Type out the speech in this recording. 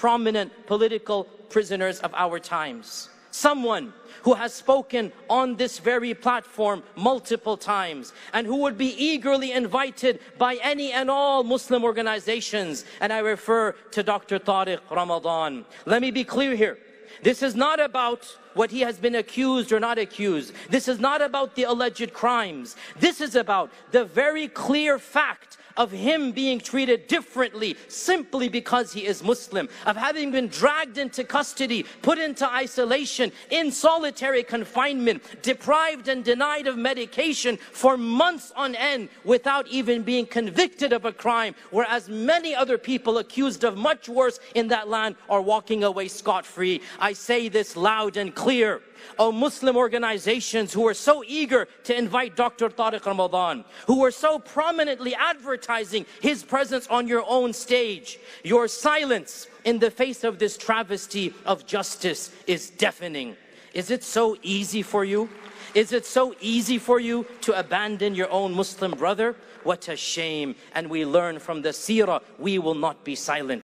prominent political prisoners of our times. Someone who has spoken on this very platform multiple times and who would be eagerly invited by any and all Muslim organizations. And I refer to Dr. Tariq Ramadan. Let me be clear here. This is not about what he has been accused or not accused. This is not about the alleged crimes. This is about the very clear fact of him being treated differently simply because he is Muslim, of having been dragged into custody, put into isolation, in solitary confinement, deprived and denied of medication for months on end without even being convicted of a crime, whereas many other people accused of much worse in that land are walking away scot-free. I say this loud and clear of Muslim organizations who were so eager to invite Dr. Tariq Ramadan, who were so prominently advertising his presence on your own stage. Your silence in the face of this travesty of justice is deafening. Is it so easy for you? Is it so easy for you to abandon your own Muslim brother? What a shame. And we learn from the seerah, we will not be silent.